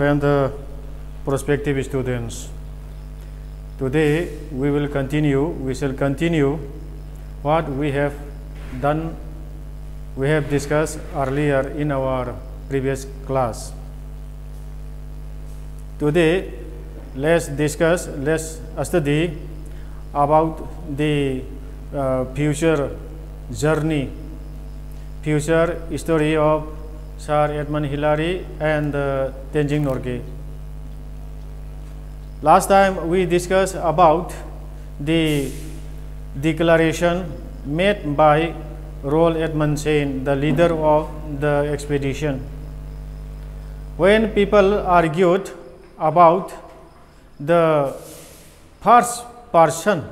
and uh, prospective students. Today we will continue, we shall continue what we have done, we have discussed earlier in our previous class. Today, let's discuss, let's study about the uh, future journey, future story of Sir Edmund Hillary and uh, Tenzing Norgay. Last time we discussed about the declaration made by Roald Amundsen, the leader of the expedition. When people argued about the first person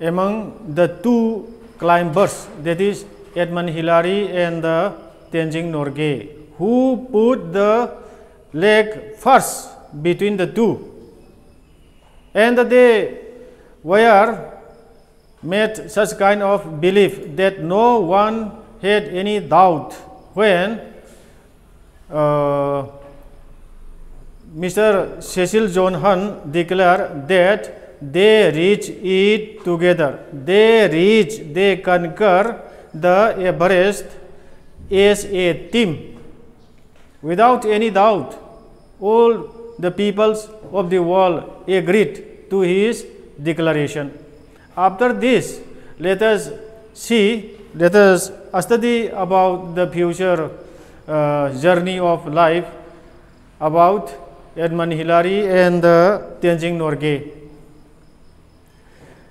among the two climbers, that is Edmund Hillary and the Tenzing Norgay, who put the leg first between the two. And they were made such kind of belief that no one had any doubt when uh, Mr. Cecil John Hunn declared that they reach it together. They reach, they conquer the Everest as a team. Without any doubt, all the peoples of the world agreed to his declaration. After this, let us see, let us study about the future uh, journey of life about Edmund Hillary and uh, Tenzing Norgay.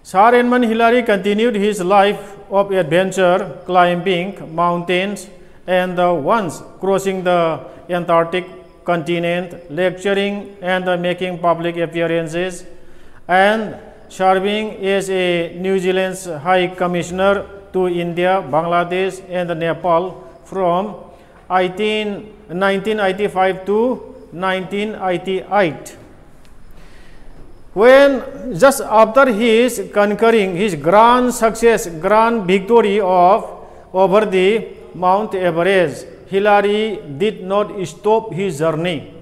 Sir Edmund Hillary continued his life of adventure, climbing mountains, and once crossing the Antarctic continent, lecturing and making public appearances, and serving as a New Zealand's High Commissioner to India, Bangladesh, and Nepal from 1985 to 1988. When just after his conquering his grand success, grand victory of over the Mount Everest, Hillary did not stop his journey.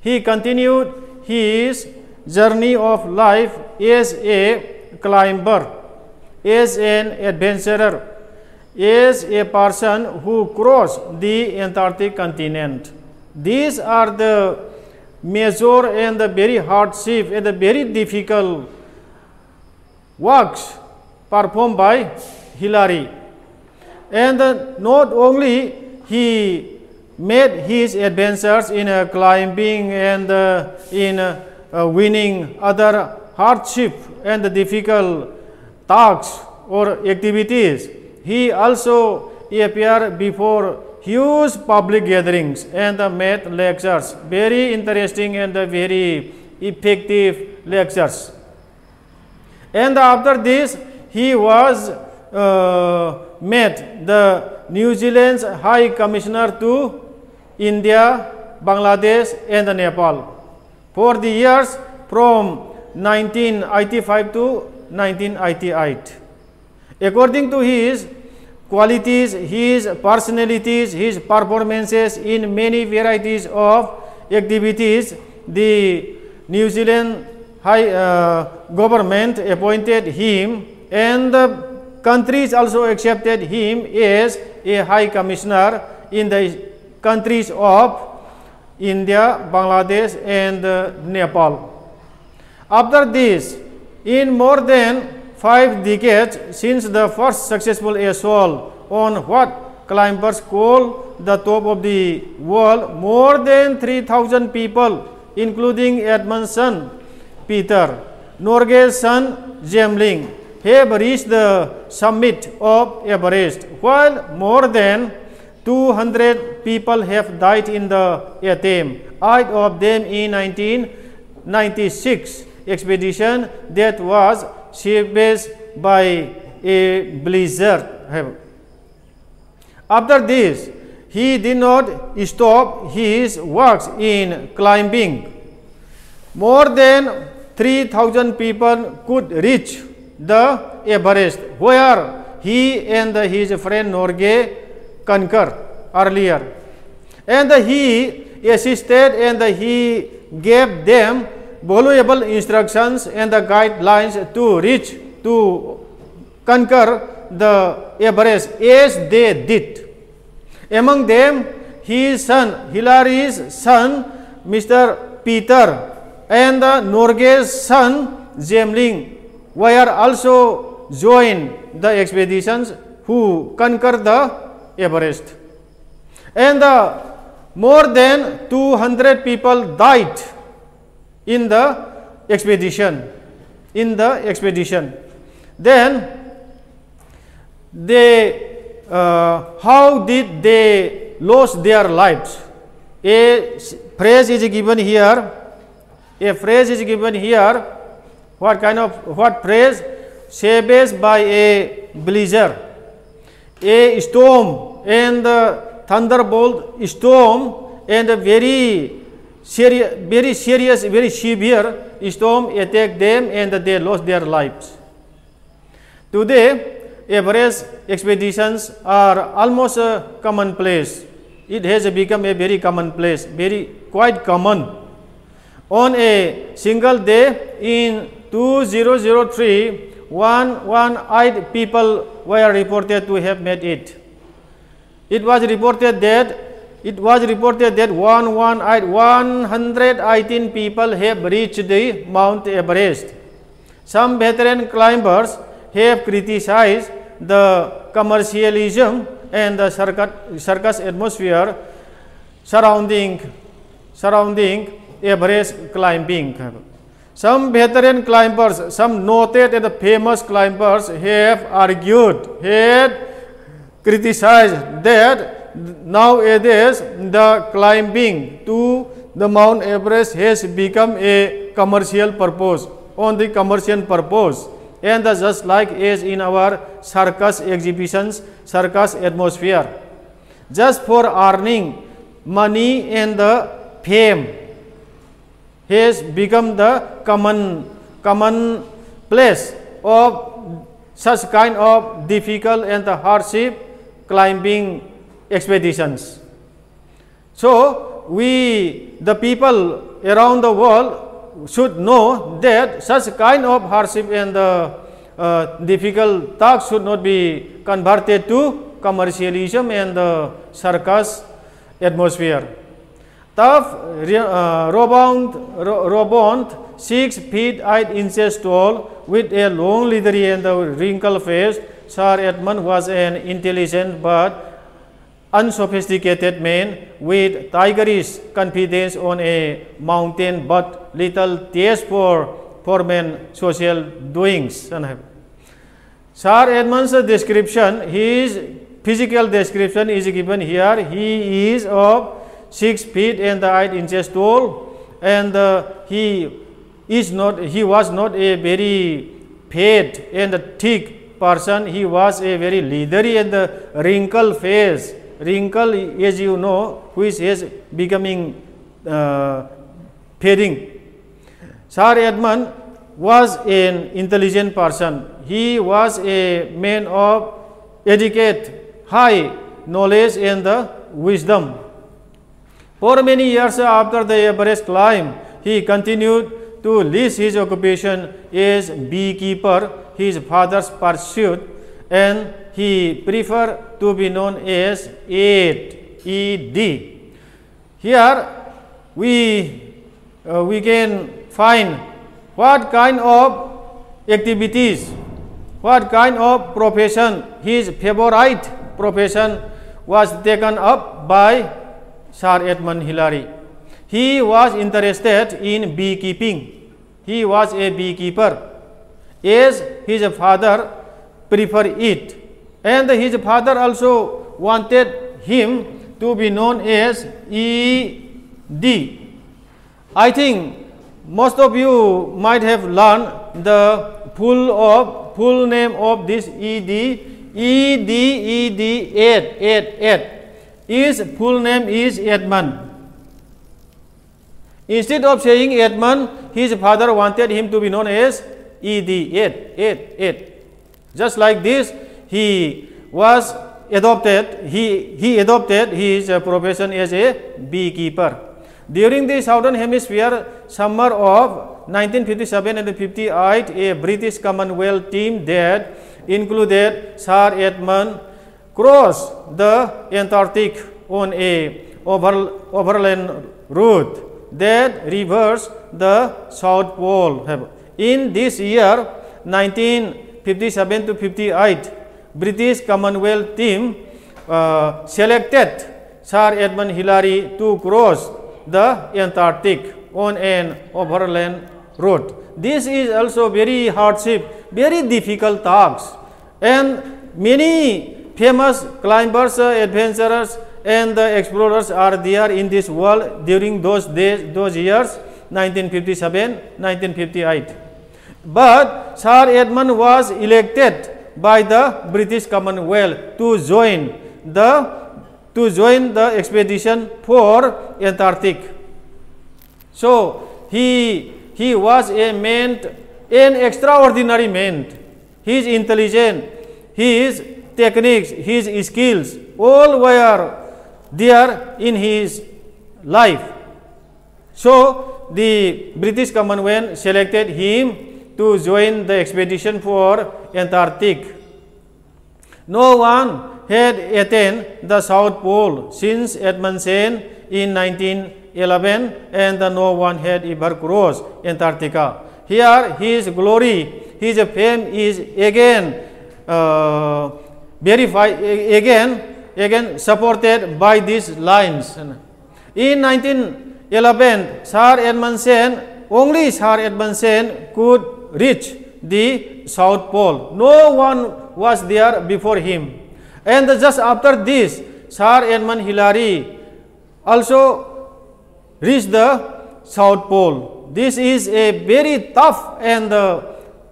He continued his journey of life as a climber, as an adventurer, as a person who crossed the Antarctic continent. These are the major and the very hardship and the very difficult works performed by Hillary. And not only he made his adventures in uh, climbing and uh, in uh, winning other hardship and difficult tasks or activities, he also appeared before huge public gatherings and made lectures, very interesting and very effective lectures. And after this, he was uh, made the New Zealand's High Commissioner to India, Bangladesh, and Nepal for the years from 1985 to 1988. According to his qualities, his personalities, his performances in many varieties of activities, the New Zealand High uh, Government appointed him and the countries also accepted him as a High Commissioner in the countries of India, Bangladesh and uh, Nepal. After this, in more than five decades since the first successful assault on what climbers call the top of the world, more than 3,000 people, including Edmund's son Peter, Norgay's son Jamling, have reached the summit of Everest, while more than 200 people have died in the attempt, eight of them in 1996 expedition that was saved by a blizzard. After this, he did not stop his works in climbing. More than 3000 people could reach the Everest, where he and his friend Norgay conquer earlier. And he assisted and he gave them valuable instructions and the guidelines to reach, to conquer the Everest as they did. Among them, his son, Hilary's son, Mr. Peter, and Norgay's son, Zemling, were also joined the expeditions who conquered the Everest. And the more than 200 people died in the expedition. In the expedition. Then they, uh, how did they lose their lives? A phrase is given here. A phrase is given here. What kind of what phrase? Savaged by a blizzard, a storm, and the thunderbolt storm, and a very serious, very serious, very severe storm attacked them, and they lost their lives. Today, Everest expeditions are almost a commonplace. It has become a very commonplace, very quite common. On a single day in 2003, one one-eyed people were reported to have made it. It was reported that it was reported that one one-eyed 118 people have reached the Mount Everest. Some veteran climbers have criticized the commercialism and the circus, circus atmosphere surrounding surrounding Everest climbing. Some veteran climbers, some noted and famous climbers have argued, had criticized that nowadays the climbing to the Mount Everest has become a commercial purpose, on the commercial purpose and just like as in our circus exhibitions, circus atmosphere. Just for earning money and the fame has become the common common place of such kind of difficult and the hardship climbing expeditions. So we the people around the world should know that such kind of hardship and uh, uh, difficult tasks should not be converted to commercialism and the circus atmosphere. Tough, uh, robust, robust, six feet eight inches tall, with a long leathery and wrinkled face, Sir Edmund was an intelligent but unsophisticated man with tigerish confidence on a mountain but little taste for foreman social doings. Sir Edmund's description, his physical description is given here. He is of 6 feet and 8 inches tall and uh, he is not he was not a very fat and thick person he was a very leathery and wrinkled face wrinkle as you know which is becoming uh, fading. Sir Edmund was an intelligent person. He was a man of educate, high knowledge and the wisdom. For many years after the Everest climb, he continued to list his occupation as beekeeper, his father's pursuit, and he preferred to be known as ED. ED. Here we, uh, we can find what kind of activities, what kind of profession, his favorite profession was taken up by Sir Edmund Hillary. He was interested in beekeeping. He was a beekeeper. As his father preferred it and his father also wanted him to be known as ED. I think most of you might have learned the full of full name of this ED. ED ED Ed Ed Ed. His full name is Edmund. Instead of saying Edmund, his father wanted him to be known as ED Ed Ed Ed. Just like this, he was adopted, he, he adopted his uh, profession as a beekeeper. During the Southern Hemisphere summer of 1957 and 58, a British Commonwealth team that included Sir Edmund crossed the Antarctic on a over, overland route that reversed the South Pole. In this year, 1957 to 58, British Commonwealth team uh, selected Sir Edmund Hillary to cross the Antarctic on an overland route. This is also very hardship, very difficult task, and many famous climbers, adventurers, and the explorers are there in this world during those days, those years, 1957, 1958. But Sir Edmund was elected by the British Commonwealth to join the to join the expedition for Antarctic. So he he was a man, an extraordinary man. His intelligence, his techniques, his skills, all were there in his life. So the British Commonwealth selected him to join the expedition for Antarctic. No one had attained the South Pole since Amundsen in 1911 and no one had ever crossed Antarctica. Here his glory, his fame is again uh, verified, again again supported by these lines. In 1911, Sir Amundsen, only Sir Amundsen could reach the South Pole. No one was there before him. And just after this, Sir Edmund Hillary also reached the South Pole. This is a very tough and uh,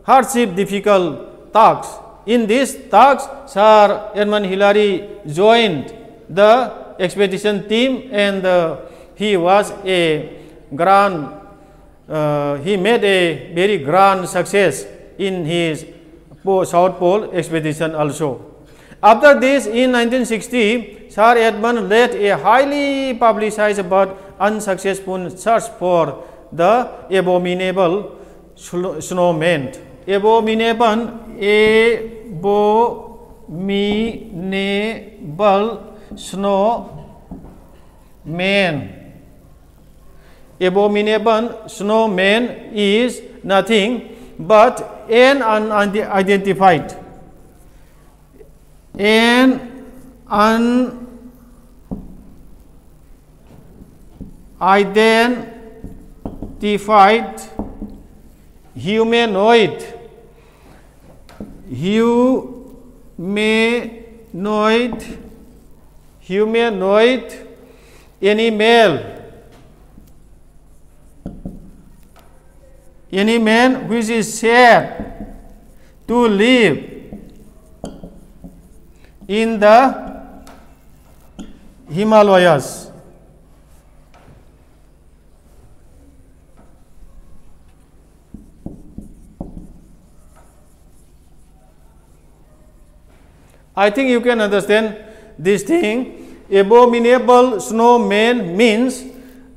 hardship difficult task. In this talks, Sir Edmund Hillary joined the expedition team and uh, he was a grand, uh, he made a very grand success in his South Pole expedition also. After this, in 1960, Sir Edmund led a highly publicized but unsuccessful search for the abominable snowman. Abominable, abominable snowman. Abominable snowman is nothing but an unidentified an unidentified humanoid humanoid humanoid animal any male, any man which is said to live in the Himalayas. I think you can understand this thing. Abominable snowman means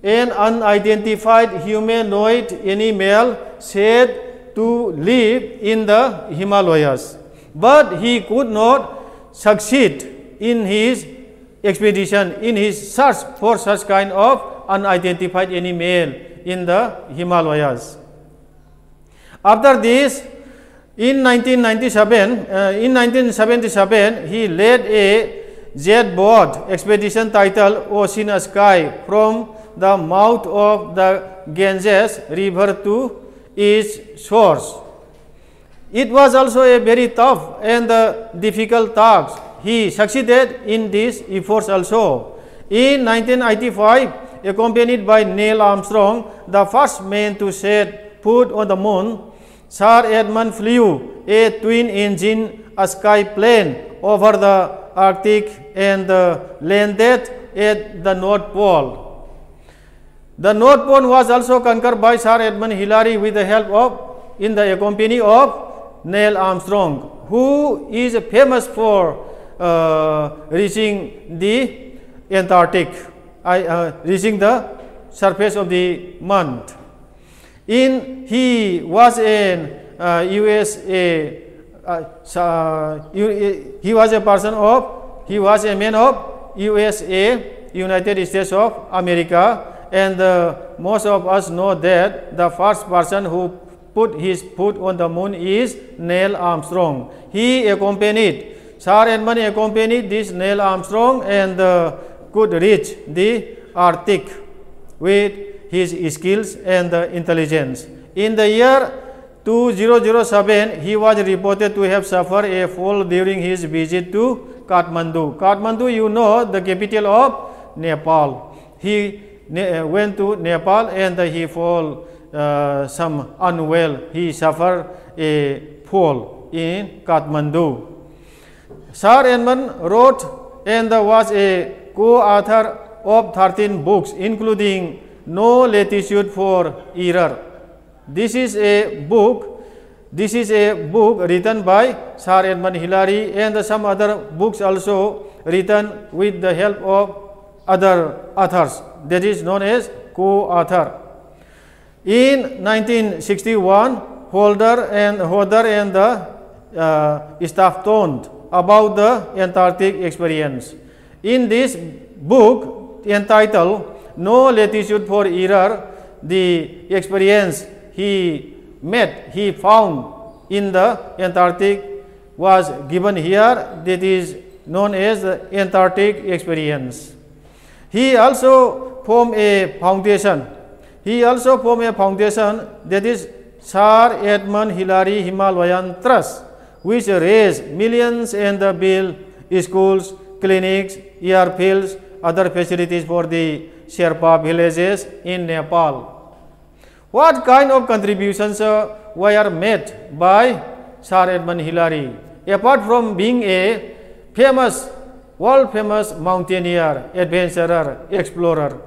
an unidentified humanoid animal said to live in the Himalayas. But he could not succeed in his expedition, in his search for such kind of unidentified animal in the Himalayas. After this, in 1997, uh, in 1977, he led a jet boat expedition titled Ocean Sky from the mouth of the Ganges river to its source. It was also a very tough and uh, difficult task. He succeeded in these efforts also. In 1985, accompanied by Neil Armstrong, the first man to set foot on the moon, Sir Edmund flew a twin-engine sky plane over the Arctic and landed at the North Pole. The North Pole was also conquered by Sir Edmund Hillary with the help of, in the company of Neil Armstrong, who is famous for uh, reaching the Antarctic, uh, reaching the surface of the moon. In he was in uh, USA. Uh, uh, he was a person of he was a man of USA, United States of America, and uh, most of us know that the first person who put his foot on the moon is Neil Armstrong. He accompanied, Sir Edmund accompanied this Neil Armstrong and uh, could reach the Arctic with his skills and uh, intelligence. In the year 2007, he was reported to have suffered a fall during his visit to Kathmandu. Kathmandu, you know, the capital of Nepal. He went to Nepal and he fall uh, some unwell. He suffered a fall in Kathmandu. Sir Edmund wrote and was a co-author of 13 books, including No Latitude for Error. This is a book. This is a book written by Sir Edmund Hillary and some other books also written with the help of other authors. That is known as co-author. In 1961, Holder and Holder and the uh, staff told about the Antarctic experience. In this book entitled No Latitude for Error, the experience he met, he found in the Antarctic was given here that is known as the Antarctic experience. He also formed a foundation. He also formed a foundation that is Sir Edmund Hillary Himalayan Trust, which raised millions and built schools, clinics, airfields, other facilities for the Sherpa villages in Nepal. What kind of contributions uh, were made by Sir Edmund Hillary? Apart from being a famous world famous mountaineer, adventurer, explorer.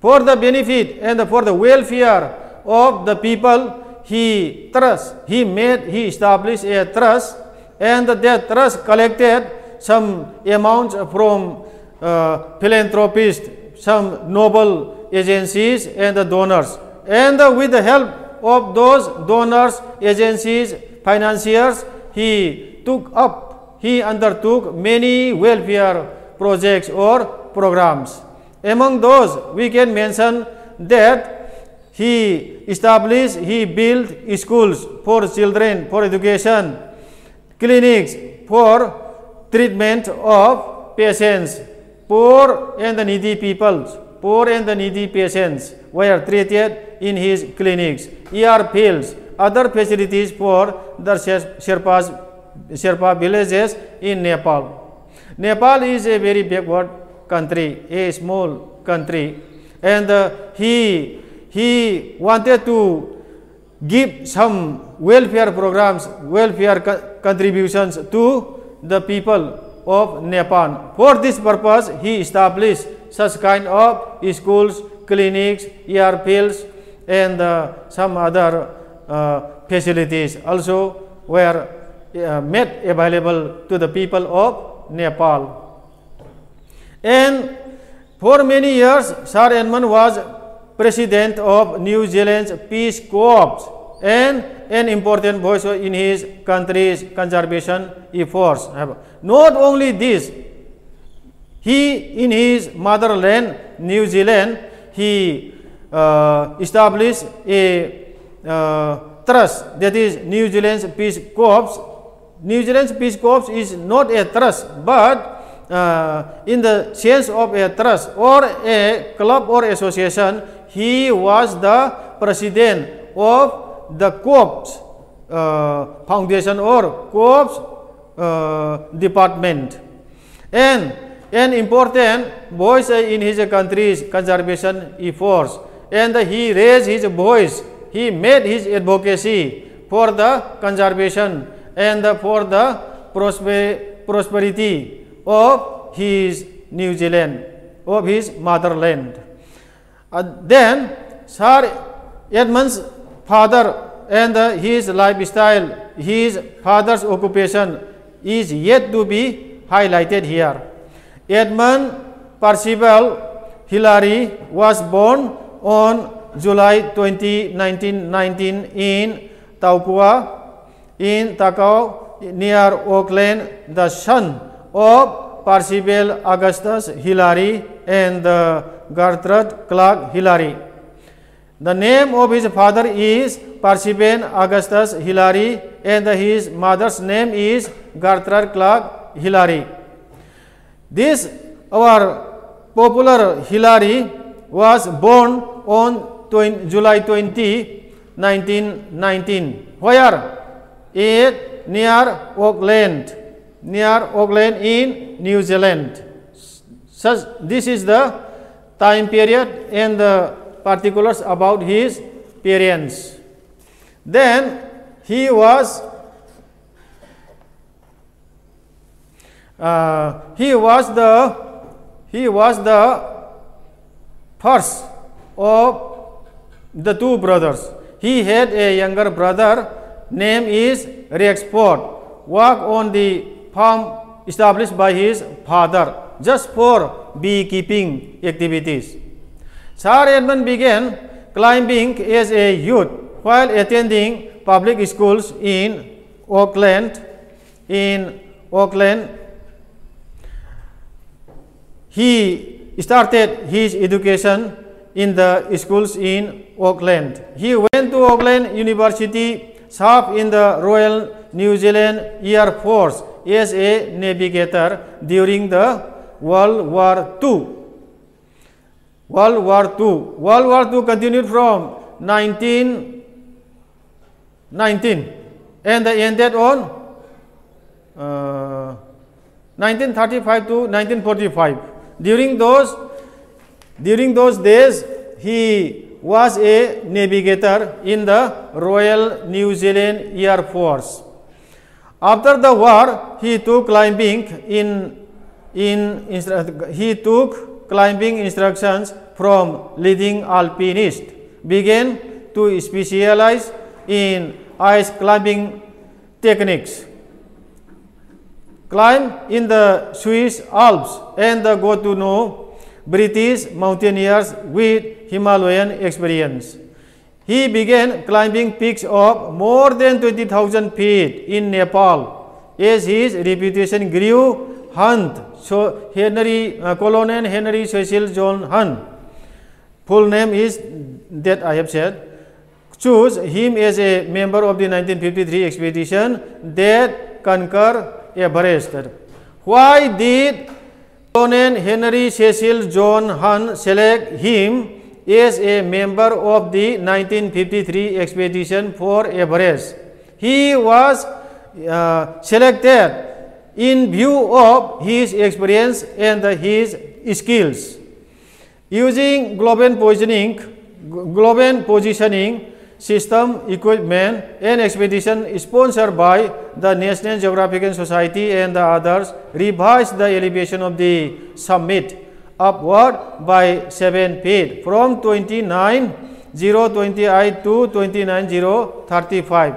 For the benefit and for the welfare of the people, he trust, he made, he established a trust, and that trust collected some amounts from uh, philanthropists, some noble agencies and donors. And with the help of those donors, agencies, financiers, he took up he undertook many welfare projects or programs. Among those, we can mention that he established, he built schools for children, for education, clinics for treatment of patients, poor and the needy people, poor and the needy patients. Were treated in his clinics, ER pills, other facilities for the Sherpas Sherpa villages in Nepal. Nepal is a very backward country, a small country, and uh, he he wanted to give some welfare programs, welfare co contributions to the people of Nepal. For this purpose, he established such kind of schools, clinics, airfields, and uh, some other uh, facilities also were uh, made available to the people of Nepal. And for many years, Sir Edmund was president of New Zealand's Peace Corps and an important voice in his country's conservation efforts. Not only this, he in his motherland, New Zealand, he uh, established a uh, trust that is New Zealand's Peace Corps New Zealand's Peace Corps is not a trust, but uh, in the sense of a trust or a club or association, he was the president of the Corps uh, Foundation or Corps uh, Department. And an important voice in his country's conservation efforts. And he raised his voice, he made his advocacy for the conservation and for the prosper, prosperity of his New Zealand, of his motherland. Uh, then Sir Edmund's father and uh, his lifestyle, his father's occupation is yet to be highlighted here. Edmund Percival Hillary was born on July 20, 1919 in Taupua in Takao near Oakland, the son of Percival Augustus Hillary and uh, Gertrude Clark Hillary. The name of his father is Percival Augustus Hillary and his mother's name is Gertrude Clark Hillary. This our popular Hillary was born on 20, July 20, 1919. Where? It near Auckland, near Auckland in New Zealand. Such, this is the time period and the particulars about his parents. Then he was uh, he was the he was the first of the two brothers. He had a younger brother name is Rexford, work on the farm established by his father just for beekeeping activities. Sir Edmund began climbing as a youth while attending public schools in Auckland. In Auckland, he started his education in the schools in Auckland. He went to Auckland University, served in the Royal New Zealand Air Force as a navigator during the World War II. World War II. World War II continued from 1919 and ended on uh, 1935 to 1945. During those during those days, he was a navigator in the Royal New Zealand Air Force. After the war, he took climbing in in he took climbing instructions from leading alpinists, began to specialize in ice climbing techniques. Climb in the Swiss Alps and got to know British mountaineers with Himalayan experience. He began climbing peaks of more than 20,000 feet in Nepal. As his reputation grew, Hunt Henry Colonel Henry Cecil John Hunt full name is that I have said choose him as a member of the nineteen fifty three expedition that conquer Everest why did Colonel Henry Cecil John Hunt select him as a member of the nineteen fifty three expedition for Everest he was selected in view of his experience and his skills. Using global positioning, global positioning system equipment and expedition sponsored by the National Geographic Society and the others revised the elevation of the summit upward by 7 feet from 29,028 to 29,035.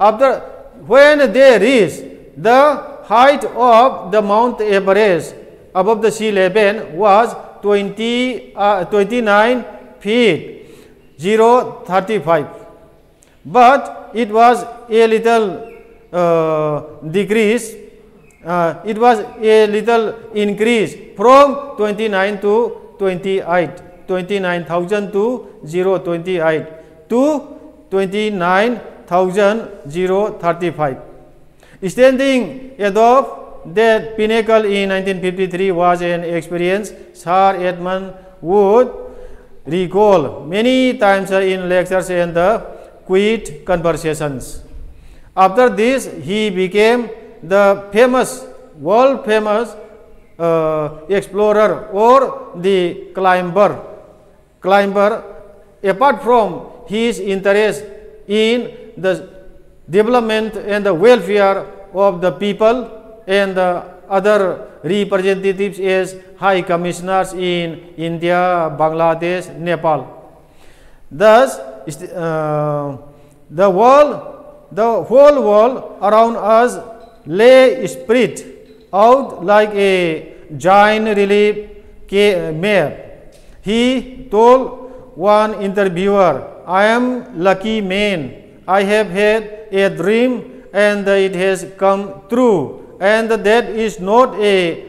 After when they reached the height of the Mount Everest above the sea level was 20, uh, 29 feet 035 but it was a little uh, decrease uh, it was a little increase from 29 to 28 29000 to 028 to 29035 standing above that pinnacle in 1953 was an experience sir edmund would recall many times in lectures and the quiet conversations. After this, he became the famous, world famous uh, explorer or the climber. Climber, apart from his interest in the development and the welfare of the people and the other representatives as high commissioners in India, Bangladesh, Nepal. Thus, uh, the world, the whole world around us lay spread out like a giant relief map. He told one interviewer, I am lucky man. I have had a dream and it has come true. And that is not a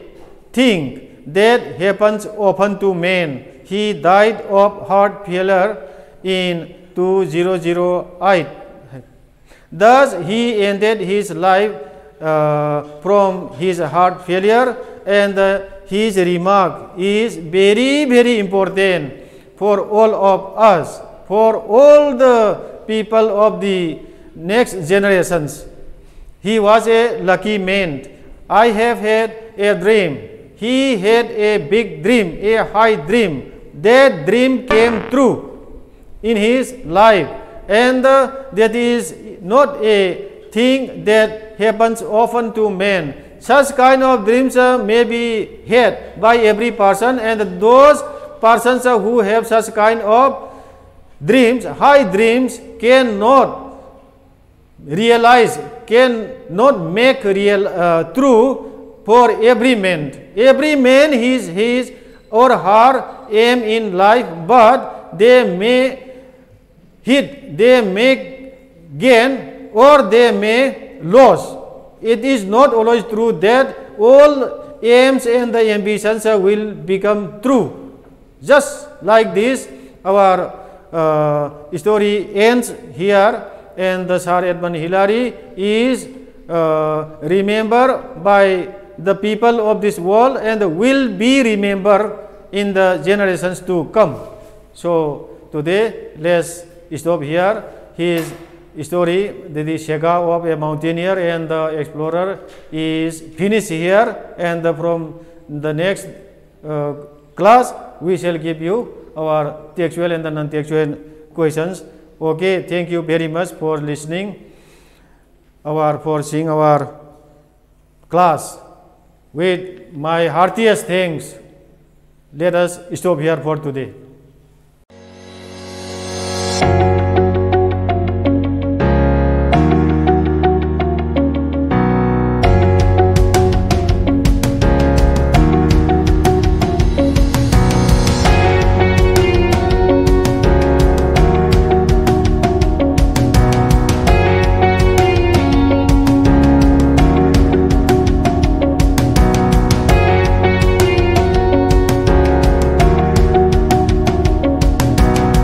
thing that happens often to men. He died of heart failure in 2008. Thus, he ended his life uh, from his heart failure, and uh, his remark is very, very important for all of us, for all the people of the next generations. He was a lucky man. I have had a dream. He had a big dream, a high dream. That dream came true in his life, and uh, that is not a thing that happens often to men. Such kind of dreams uh, may be had by every person, and those persons uh, who have such kind of dreams, high dreams, cannot realize, cannot make real uh, true for every man. Every man his his or her aim in life, but they may hit, they may gain, or they may lose. It is not always true that all aims and the ambitions uh, will become true. Just like this, our uh, story ends here, and the Sir Edmund Hillary is uh, remembered by the people of this world and will be remembered in the generations to come. So today, let's stop here. His story, the, saga of a mountaineer and the explorer, is finished here. And from the next uh, class, we shall give you our textual and the non-textual questions. Okay, thank you very much for listening. Our for seeing our class. With my heartiest thanks, let us stop here for today.